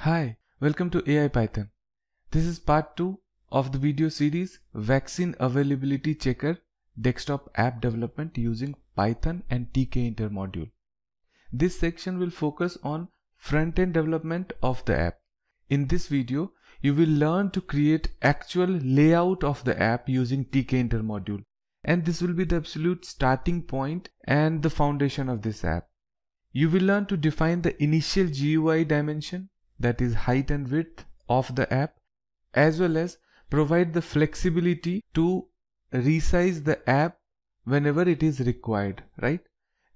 Hi, welcome to AI Python. This is part 2 of the video series Vaccine Availability Checker Desktop App Development using Python and tkinter module. This section will focus on front-end development of the app. In this video, you will learn to create actual layout of the app using tkinter module. And this will be the absolute starting point and the foundation of this app. You will learn to define the initial GUI dimension that is height and width of the app as well as provide the flexibility to resize the app whenever it is required right?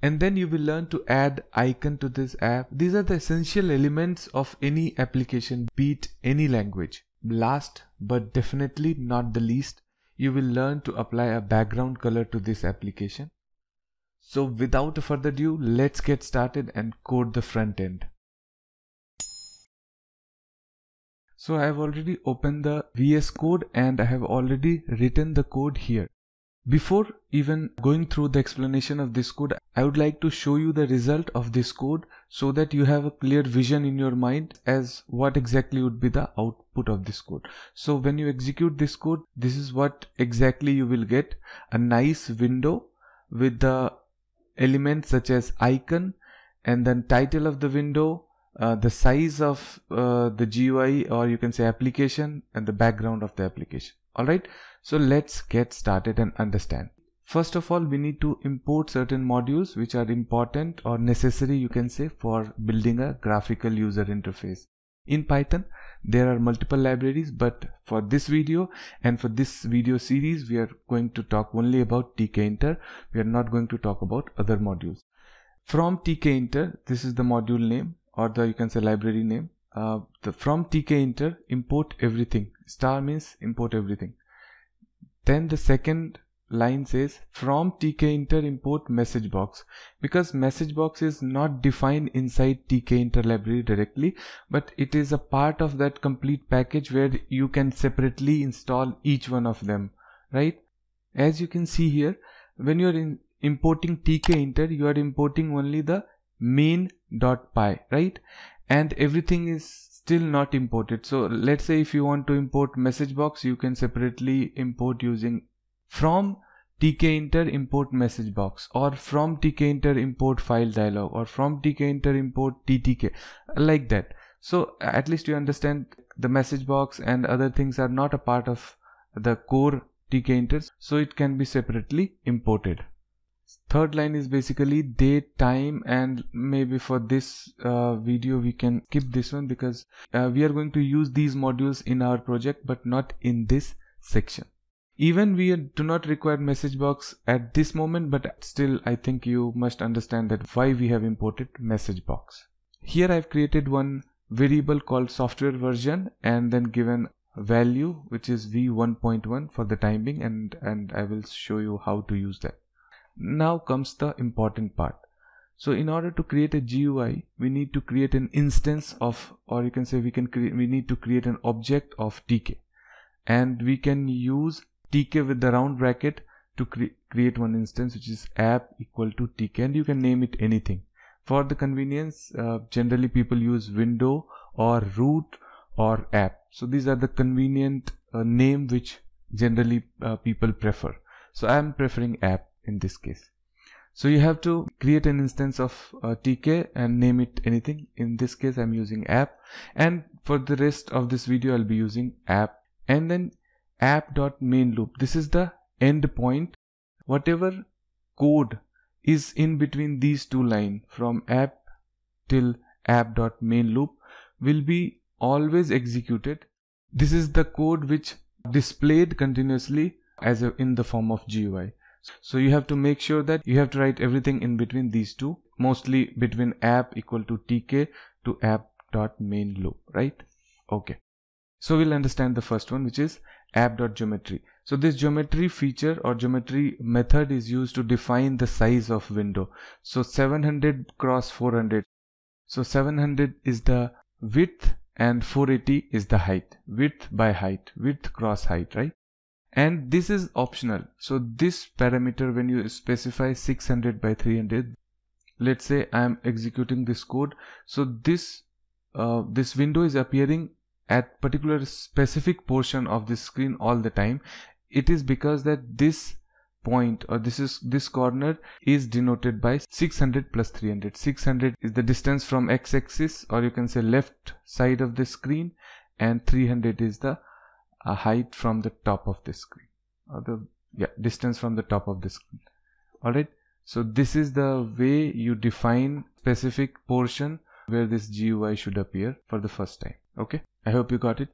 And then you will learn to add icon to this app. These are the essential elements of any application be it any language. Last but definitely not the least you will learn to apply a background color to this application. So without further ado let's get started and code the front end So I have already opened the VS Code and I have already written the code here. Before even going through the explanation of this code, I would like to show you the result of this code so that you have a clear vision in your mind as what exactly would be the output of this code. So when you execute this code, this is what exactly you will get. A nice window with the elements such as icon and then title of the window, uh, the size of uh, the GUI or you can say application and the background of the application. Alright, so let's get started and understand. First of all, we need to import certain modules which are important or necessary you can say for building a graphical user interface. In Python, there are multiple libraries but for this video and for this video series we are going to talk only about tkinter. We are not going to talk about other modules. From tkinter, this is the module name or the you can say library name uh, the from tkinter import everything. Star means import everything. Then the second line says from tkinter import message box. Because message box is not defined inside tkinter library directly but it is a part of that complete package where you can separately install each one of them right? As you can see here when you're in importing tkinter you are importing only the main.py right? And everything is still not imported. So let's say if you want to import message box you can separately import using from tkinter import message box or from tkinter import file dialog or from tkinter import ttk like that. So at least you understand the message box and other things are not a part of the core tkinter so it can be separately imported third line is basically date time and maybe for this uh, video we can skip this one because uh, we are going to use these modules in our project but not in this section. Even we do not require message box at this moment but still i think you must understand that why we have imported message box. Here i've created one variable called software version and then given value which is v1.1 for the timing and and i will show you how to use that now comes the important part. So in order to create a GUI, we need to create an instance of, or you can say we can create, we need to create an object of TK. And we can use TK with the round bracket to cre create one instance which is app equal to TK and you can name it anything. For the convenience, uh, generally people use window or root or app. So these are the convenient uh, name which generally uh, people prefer. So I am preferring app in this case. So you have to create an instance of uh, tk and name it anything. In this case I'm using app and for the rest of this video I'll be using app and then app.main loop. This is the end point. Whatever code is in between these two lines from app till app.main loop will be always executed. This is the code which displayed continuously as a, in the form of GUI. So you have to make sure that you have to write everything in between these two, mostly between app equal to tk to app dot main loop, right? Okay. So we'll understand the first one, which is app dot geometry. So this geometry feature or geometry method is used to define the size of window. So 700 cross 400. So 700 is the width and 480 is the height. Width by height, width cross height, right? And this is optional. So this parameter when you specify 600 by 300 let's say i am executing this code. So this uh, this window is appearing at particular specific portion of the screen all the time. It is because that this point or this is this corner is denoted by 600 plus 300 600 is the distance from x-axis or you can say left side of the screen and 300 is the uh, height from the top of the screen. Or the yeah distance from the top of the screen. All right so this is the way you define specific portion where this GUI should appear for the first time. Okay? I hope you got it.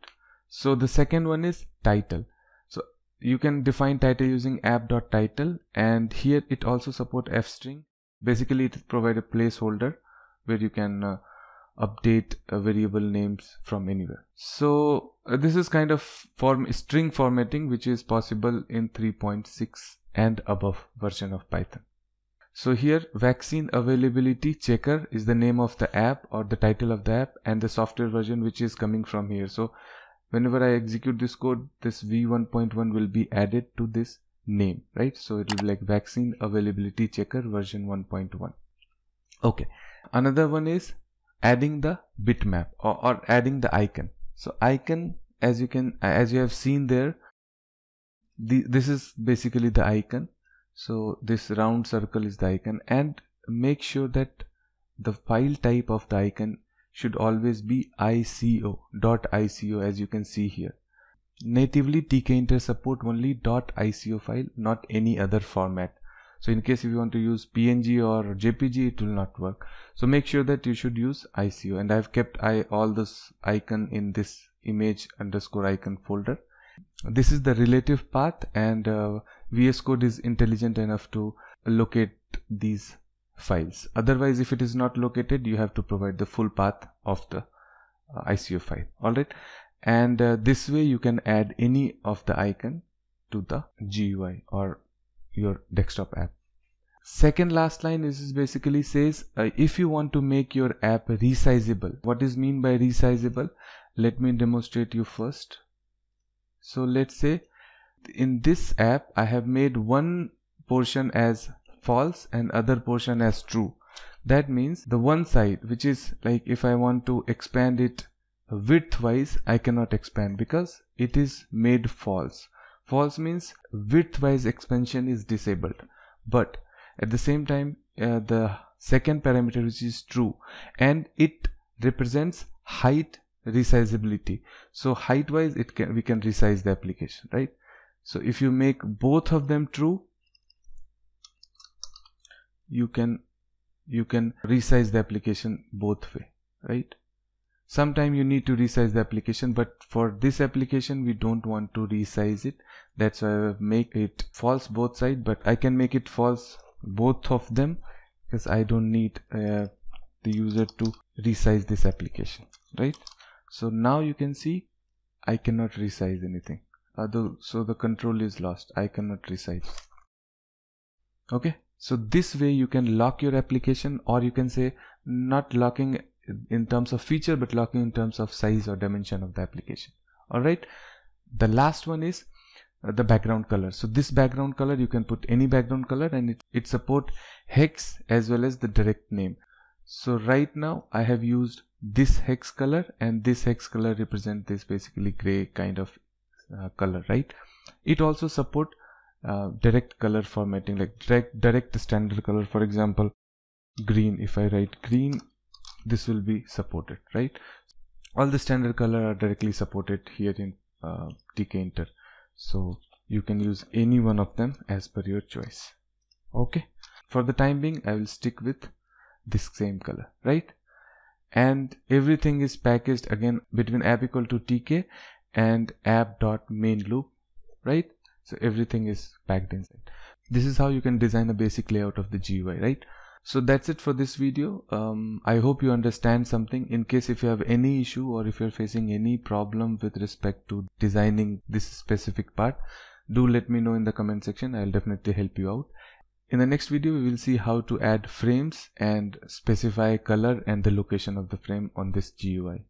So the second one is title. So you can define title using app.title and here it also support f-string basically it provide a placeholder where you can uh, update uh, variable names from anywhere. So uh, this is kind of form string formatting which is possible in 3.6 and above version of python. So here vaccine availability checker is the name of the app or the title of the app and the software version which is coming from here. So whenever i execute this code this v1.1 will be added to this name right? So it will be like vaccine availability checker version 1.1 okay. Another one is adding the bitmap or, or adding the icon. So icon as you can as you have seen there the, this is basically the icon. So this round circle is the icon. And make sure that the file type of the icon should always be ICO dot ICO as you can see here. Natively tkinter support only dot ICO file not any other format so in case if you want to use png or jpg it will not work. So make sure that you should use ico and i've kept i all this icon in this image underscore icon folder. This is the relative path and uh, vs code is intelligent enough to locate these files. Otherwise if it is not located you have to provide the full path of the uh, ico file. All right? And uh, this way you can add any of the icon to the GUI or your desktop app second last line is basically says uh, if you want to make your app resizable. What is mean by resizable? Let me demonstrate you first. So let's say in this app i have made one portion as false and other portion as true. That means the one side which is like if i want to expand it width wise i cannot expand because it is made false. False means width wise expansion is disabled. But at the same time uh, the second parameter which is true and it represents height resizability. So height wise it can we can resize the application right? So if you make both of them true you can you can resize the application both way right? Sometime you need to resize the application but for this application we don't want to resize it. That's why I make it false both side but I can make it false both of them because I don't need uh, the user to resize this application right? So now you can see I cannot resize anything. So the control is lost. I cannot resize. Okay? So this way you can lock your application or you can say not locking in terms of feature but locking in terms of size or dimension of the application. All right the last one is the background color. So this background color you can put any background color and it, it support hex as well as the direct name. So right now i have used this hex color and this hex color represent this basically gray kind of uh, color right? It also support uh, direct color formatting like direct direct standard color. For example green. If i write green this will be supported right? All the standard color are directly supported here in uh, tkinter so you can use any one of them as per your choice. Okay? For the time being i will stick with this same color right? And everything is packaged again between app equal to tk and app dot main loop right? So everything is packed inside. This is how you can design a basic layout of the GUI right so that's it for this video. Um, i hope you understand something in case if you have any issue or if you're facing any problem with respect to designing this specific part do let me know in the comment section. I'll definitely help you out. In the next video we will see how to add frames and specify color and the location of the frame on this GUI